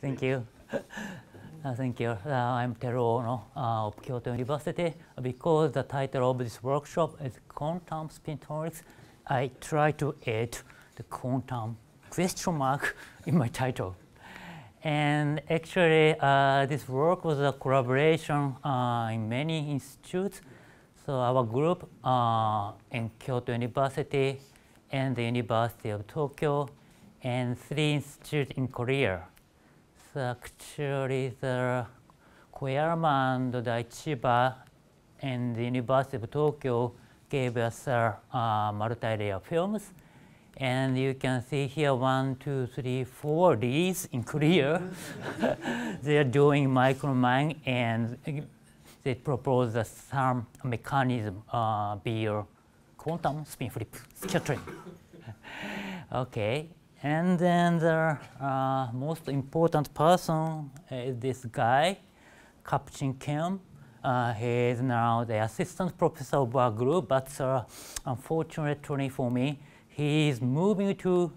Thank you. Uh, thank you. Uh, I'm Teruo Ono, uh, of Kyoto University. Because the title of this workshop is Quantum Spintronics, I try to add the quantum question mark in my title. And actually, uh, this work was a collaboration uh, in many institutes. So our group uh, in Kyoto University and the University of Tokyo and three institutes in Korea. Actually, the Koyama and Daiichiba and the University of Tokyo gave us uh, multi-layer films. And you can see here one, two, three, four Ds in Korea. they are doing micromine and they propose some mechanism uh, via quantum spin flip scattering. okay, and then the uh, most important person is this guy, Kab-Jin Kim. Uh, he is now the assistant professor of our group, but uh, unfortunately for me, he is moving to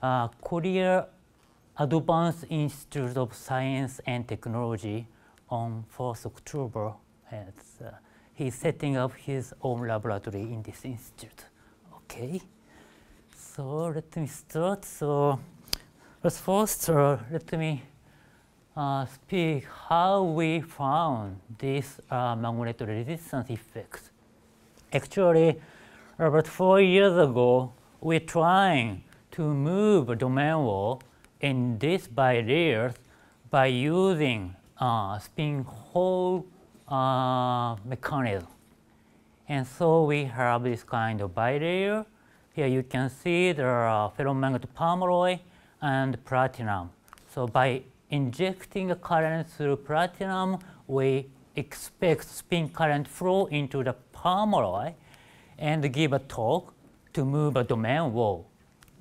uh, Korea Advanced Institute of Science and Technology on 4th October. Uh, he's setting up his own laboratory in this institute. Okay, so let me start. So first, uh, let me uh, speak how we found this uh, magnetic resistance effect. Actually, about four years ago, we're trying to move a domain wall in this bilayers by using uh, spin Hall uh, mechanism. And so we have this kind of bilayer. Here you can see there are ferromagnetic permalloy and platinum. So by injecting a current through platinum, we expect spin current flow into the permalloy and give a torque to move a domain wall.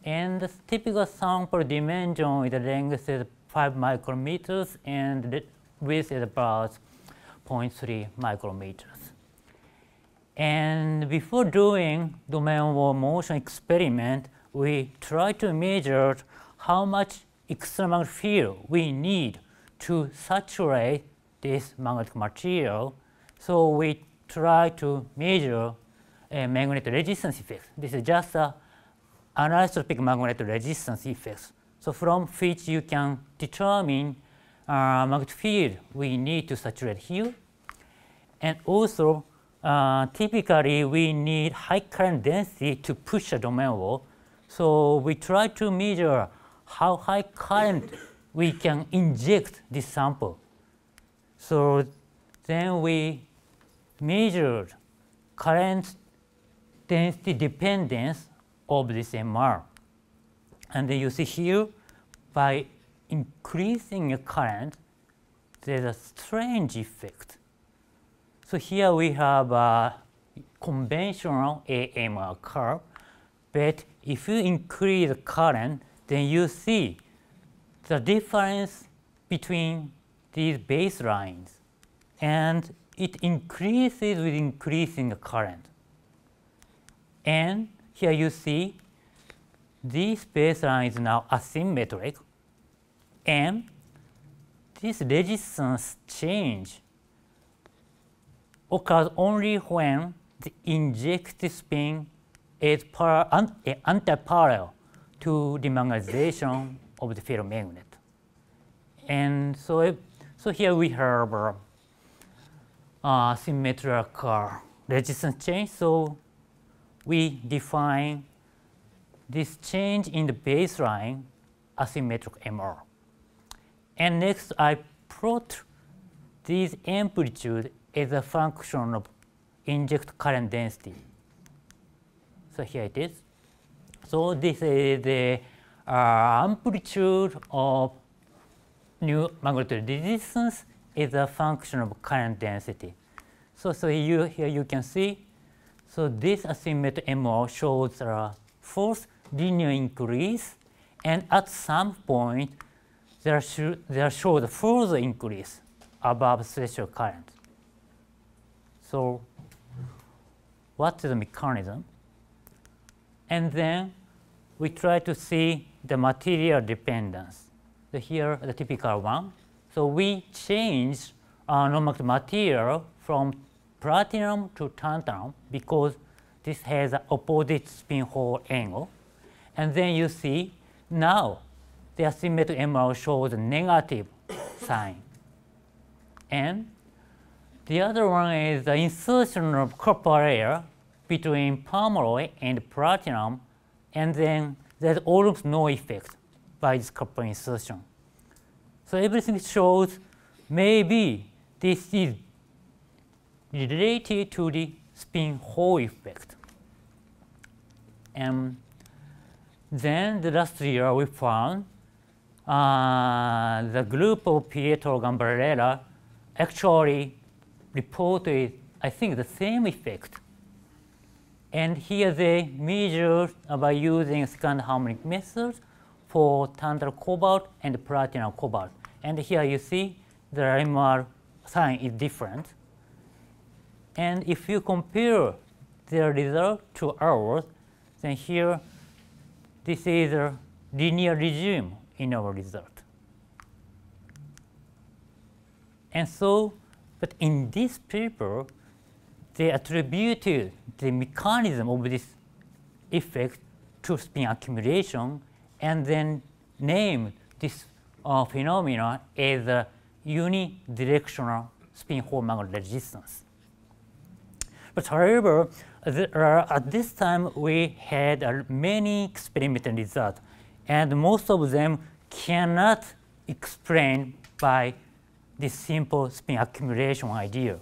And the typical sample dimension with the length is 5 micrometers and the width is about 0.3 micrometers. And before doing the domain wall motion experiment, we try to measure how much external field we need to saturate this magnetic material. So we try to measure a magnetic resistance effect. This is just a anisotropic magnetic resistance effect. So from which you can determine uh, magnetic field we need to saturate here. And also, uh, typically we need high current density to push a domain wall. So we try to measure how high current we can inject this sample. So then we measured current density dependence of this MR. And then you see here, by increasing the current, there's a strange effect. So here we have a conventional AMR curve, but if you increase the current, then you see the difference between these baselines, and it increases with increasing the current. And here you see this baseline is now asymmetric, and this resistance change occurs only when the injected spin is anti-parallel to the magnetization of the ferromagnet. And so, so here we have a uh, symmetrical resistance change. So we define this change in the baseline asymmetric MR. And next, I plot this amplitude as a function of inject current density. So here it is. So this is the uh, amplitude of new magnetic resistance is a function of current density. So, so you, here you can see, so this asymmetric MR shows a force linear increase, and at some point, there, should, there shows further increase above threshold current. So what is the mechanism? And then we try to see the material dependence. the here the typical one. So we change our non-magnetic material from platinum to tantalum because this has an opposite spin Hall angle. And then you see now the asymmetric MR shows a negative sign. And the other one is the insertion of copper layer between permalloy and platinum, and then there's almost no effect by this copper insertion. So everything shows maybe this is related to the spin Hall effect. And then the last year we found uh, the group of Pietro Gambardella actually reported, I think, the same effect. And here they measured by using second harmonic methods for tantalum cobalt and platinum cobalt. And here you see the MR sign is different. And if you compare their result to ours, then here this is a linear regime in our result. And so, but in this paper, they attributed the mechanism of this effect to spin accumulation and then named this uh, phenomenon as a unidirectional spin Hall magnetic resistance. But however, uh, at this time we had uh, many experimental results, and most of them cannot explain by this simple spin accumulation idea.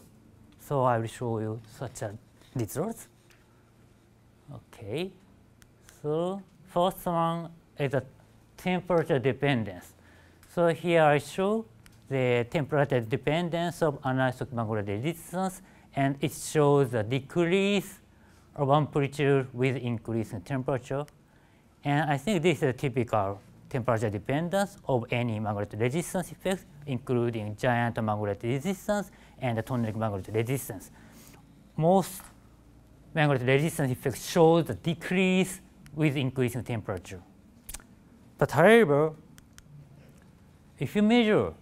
So I will show you such a results. Okay, so first one is a temperature dependence. So here I show the temperature dependence of anisotropic magnetic resistance, and it shows a decrease of amplitude with increase in temperature. And I think this is a typical temperature dependence of any magnetic resistance effect, including giant magnetic resistance and tunneling magnetic resistance. Most magnetic resistance effects show the decrease with increasing temperature. But however, if you measure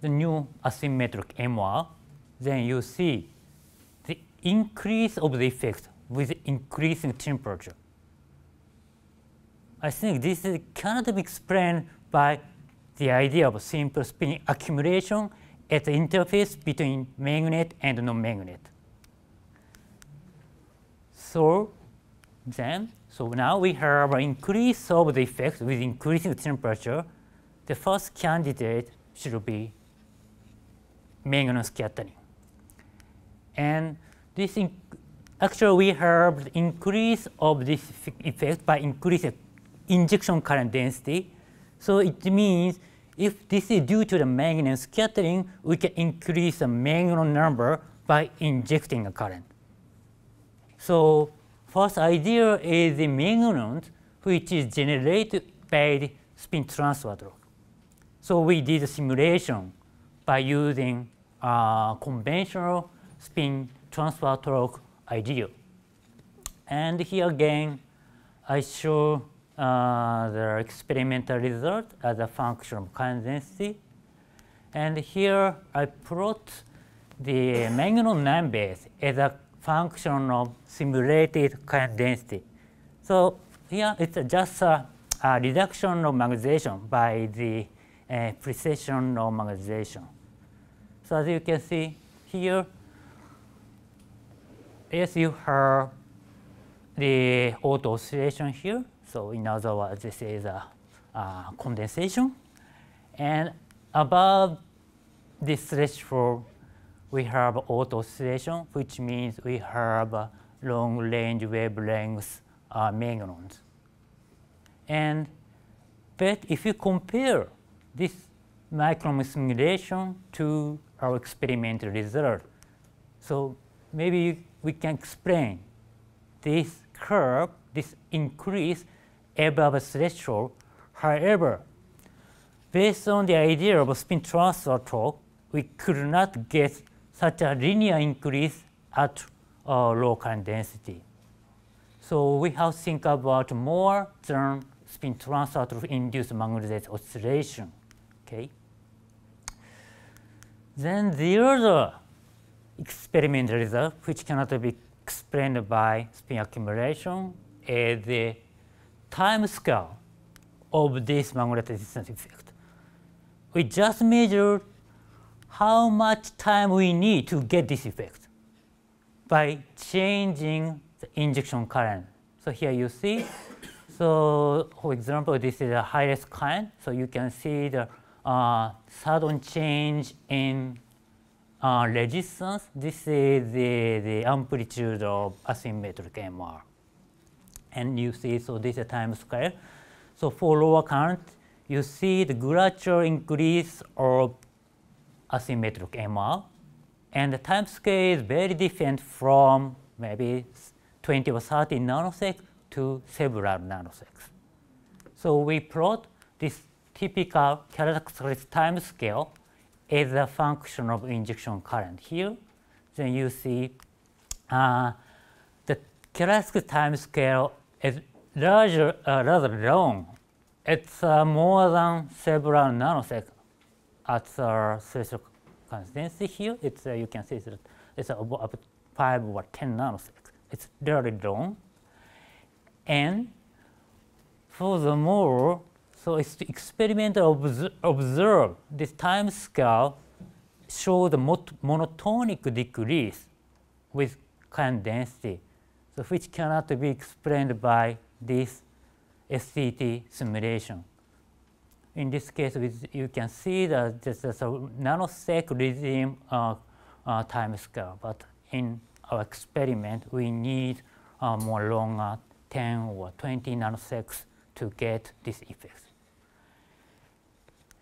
the new asymmetric MR, then you see the increase of the effect with increasing temperature. I think this is, cannot be explained by the idea of simple spin accumulation at the interface between magnet and non-magnet. So then, so now we have an increase of the effect with increasing temperature. The first candidate should be magnon scattering. And this actually we have increase of this effect by increasing injection current density. So it means if this is due to the magnon scattering, we can increase the magnon number by injecting a current. So first idea is the magnon which is generated by the spin transfer torque. So we did a simulation by using a conventional spin transfer torque idea. And here again, I show uh, the experimental result as a function of current density. And here I plot the magnon numbers as a function of simulated current density. So here it's just a, a reduction of magnetization by the uh, precession of magnetization. So as you can see here, yes, you have the auto oscillation here. So in other words, this is a, a condensation. And above this threshold, we have auto oscillation, which means we have long range wavelengths uh, magnons. And but if you compare this micron simulation to our experimental result, so maybe we can explain this curve, this increase above threshold. However, based on the idea of spin transfer torque, we could not get such a linear increase at a low current density. So we have to think about more than spin transfer torque induced magnetized oscillation Okay. Then the other experimental result, which cannot be explained by spin accumulation, is the time scale of this magnetic resistance effect. We just measured how much time we need to get this effect by changing the injection current. So here you see, so for example, this is a highest current, so you can see the uh, sudden change in uh, resistance. This is the, the amplitude of asymmetric MR. And you see, so this is time scale. So for lower current, you see the gradual increase of asymmetric MR. And the time scale is very different from maybe 20 or 30 nanoseconds to several nanoseconds. So we plot this typical characteristic time scale as a function of injection current here. Then you see uh, the characteristic time scale is larger, uh, rather long. It's uh, more than several nanoseconds at the special consistency here. It's, uh, you can see that it's about 5 or 10 nanoseconds. It's very long. And furthermore, so it's the experiment observe, observe this time scale show the monotonic decrease with current density, so which cannot be explained by this STT simulation. In this case, you can see that this is a nanosecond regime uh, uh, time scale, but in our experiment, we need uh, more longer 10 or 20 nanoseconds to get this effect.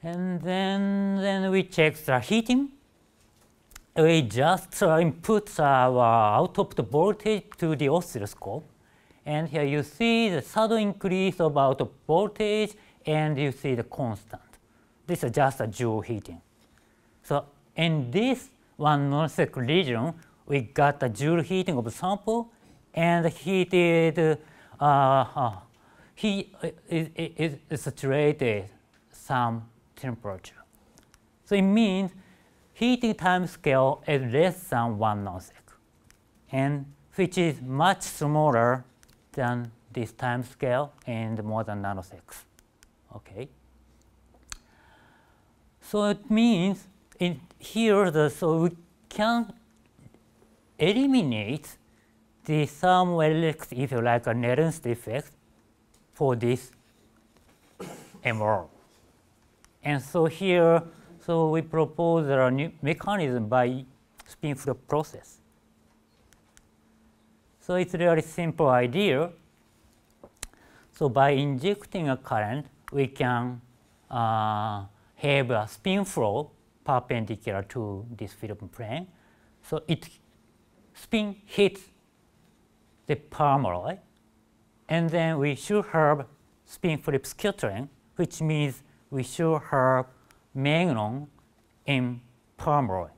And then, then we check the heating. We just uh, input our output voltage to the oscilloscope. And here you see the sudden increase of output voltage and you see the constant. This is just a Joule heating. So in this one nanosecond region, we got a Joule heating of the sample and heated, uh, uh, heat is, is, is saturated some temperature. So it means heating time scale is less than 1 nanosecond, and which is much smaller than this time scale and more than nanoseconds. Okay. So it means in here the so we can eliminate the thermal effect, if you like, a Nernst effect for this MR. And so here, so we propose a new mechanism by spin flip process. So it's a really simple idea. So by injecting a current, we can uh, have a spin flow perpendicular to this film plane. So it spin hits the permalloy, and then we should have spin flip scattering, which means we should have magnon in permalloy.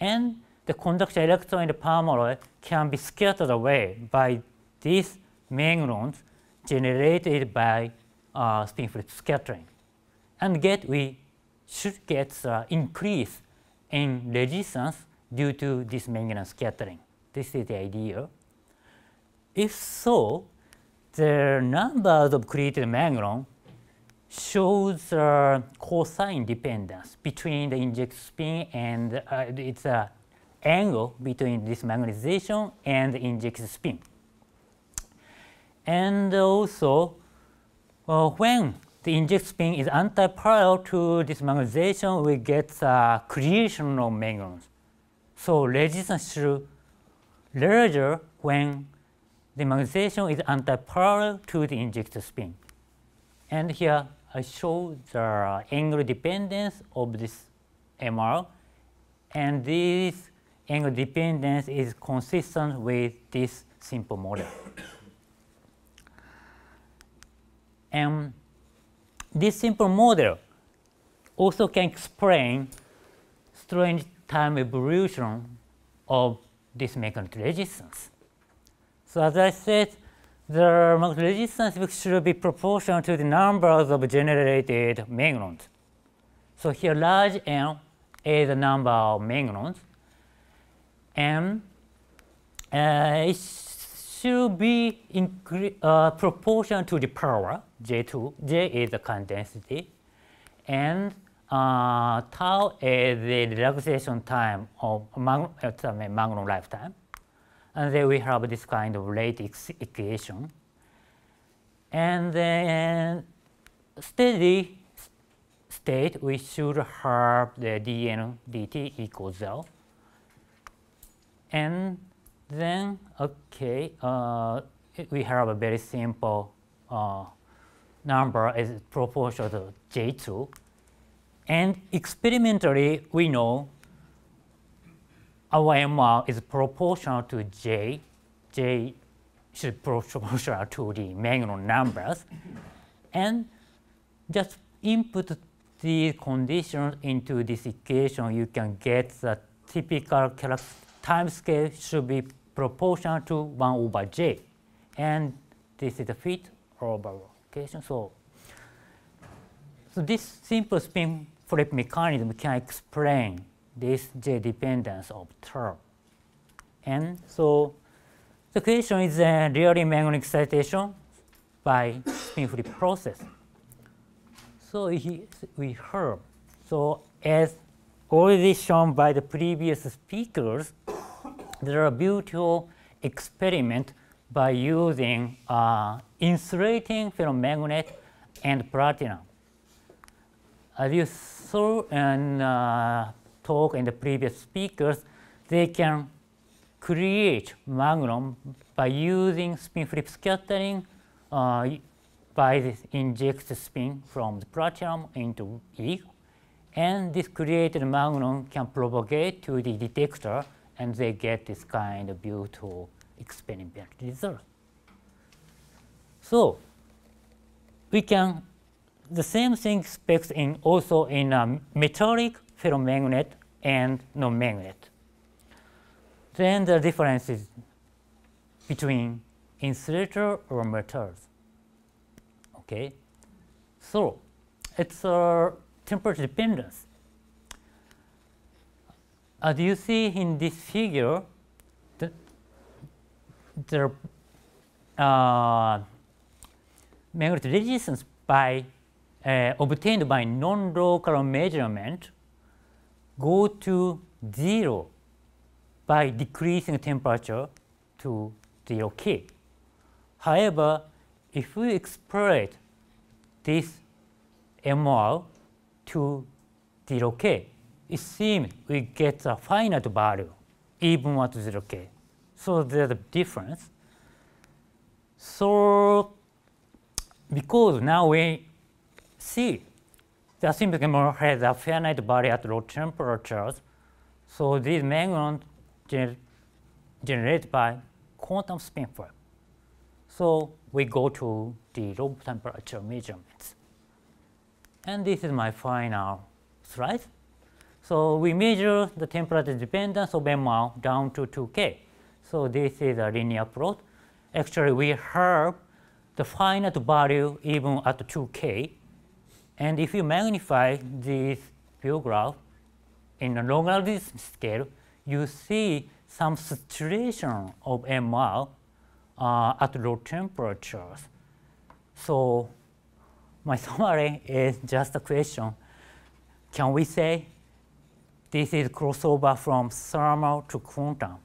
And the conductor electron in the permalloy can be scattered away by these magnons generated by uh, spin flip scattering. And get we should get the increase in resistance due to this magnon scattering. This is the idea. If so, the numbers of created magnon shows uh, cosine dependence between the inject spin and uh, its uh, angle between this magnetization and the injected spin. And also, uh, when the inject spin is anti-parallel to this magnetization, we get the creation of magnons. So resistance should larger when the magnetization is anti-parallel to the inject spin. And here Uh, show the angle dependence of this MR, and this angle dependence is consistent with this simple model. and this simple model also can explain strange time evolution of this magnetic resistance. So as I said, the resistance should be proportional to the numbers of generated magnons. So here large n is the number of magnons, and uh, it should be uh, proportional to the power J2. J is the current density, and uh, tau is the relaxation time of mag uh, magnon lifetime. And then we have this kind of rate equation. And then steady state, we should have the dn dt equals 0. And then, okay, uh, we have a very simple uh, number is proportional to J2. And experimentally, we know our MR is proportional to J. J should be proportional to the magnon numbers. and just input these conditions into this equation, you can get the typical time scale should be proportional to 1 over j. And this is the fit over equation. So, so this simple spin flip mechanism can explain this j dependence of term. And so the question is a really magnetic excitation by spin flip process. So we heard. So as already shown by the previous speakers, there are beautiful experiment by using uh, insulating ferromagnet and platinum. As you saw in uh, talk in the previous speakers, they can create magnon by using spin flip scattering uh, by this inject spin from the platinum into E. And this created magnon can propagate to the detector and they get this kind of beautiful experiment result. So we can, the same thing expects in also in a metallic ferromagnet and non-magnet. Then the difference is between insulator or metals. Okay, so it's a temperature dependence. As you see in this figure, the, the uh, magnetic resistance by uh, obtained by non-local measurement go to zero by decreasing temperature to 0 K. However, if we express this MR to 0 K, it seems we get a finite value even at 0 K. So there's a difference. So because now we see the asymptotic MR has a finite value at low temperatures, so these magnons gener generated by quantum spin flip. So we go to the low temperature measurements. And this is my final slide. So we measure the temperature dependence of MR down to 2K. So this is a linear plot. Actually, we have the finite value even at 2K. And if you magnify this view graph in a logarithm scale, you see some saturation of MR uh, at low temperatures. So my summary is just a question. Can we say this is crossover from thermal to quantum?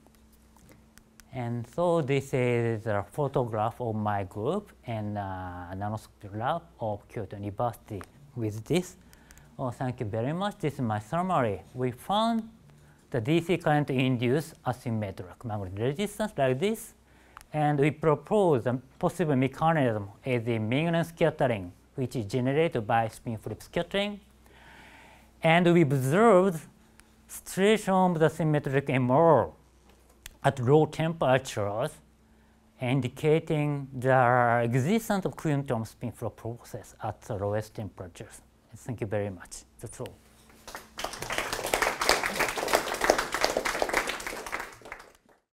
And so this is a photograph of my group and uh, nanoscale lab of Kyoto University with this. Oh, thank you very much. This is my summary. We found the DC current induced asymmetric magnetic resistance like this. And we propose a possible mechanism as the magnon scattering, which is generated by spin flip scattering. And we observed situation of the symmetric MR at low temperatures, indicating the existence of quantum spin flow process at the lowest temperatures. Thank you very much. That's all.